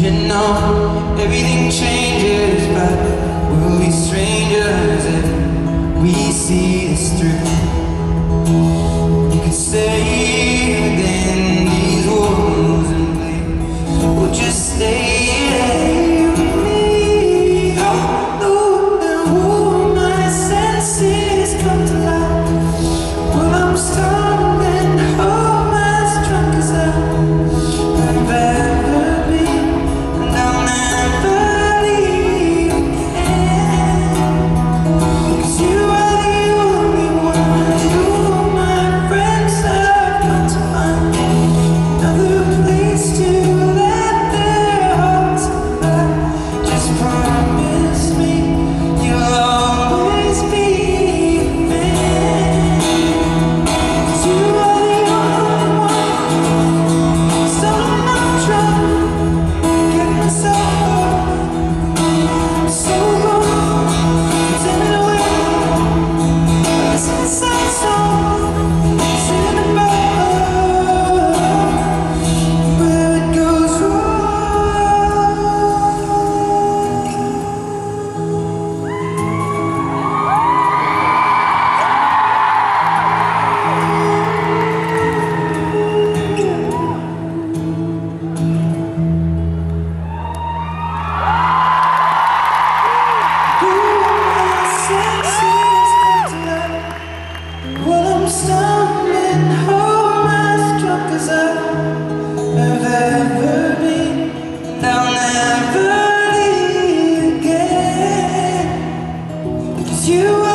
You know everything changes, but we'll be strangers if we see this through. You could say. you